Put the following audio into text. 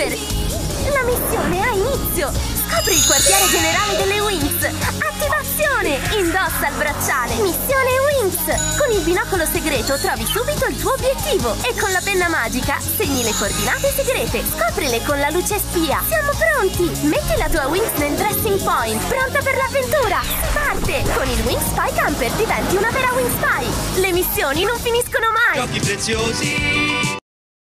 Camper! La missione ha inizio! Scopri il quartiere generale delle Wings! Attivazione! Indossa il bracciale! Missione Wings! Con il binocolo segreto trovi subito il tuo obiettivo e con la penna magica segni le coordinate segrete. Scoprile con la luce spia! Siamo pronti! Metti la tua Wings nel dressing point! Pronta per l'avventura! Si parte! Con il Wings Spy Camper diventi una vera Wings Spy! Le missioni non finiscono mai! Giochi preziosi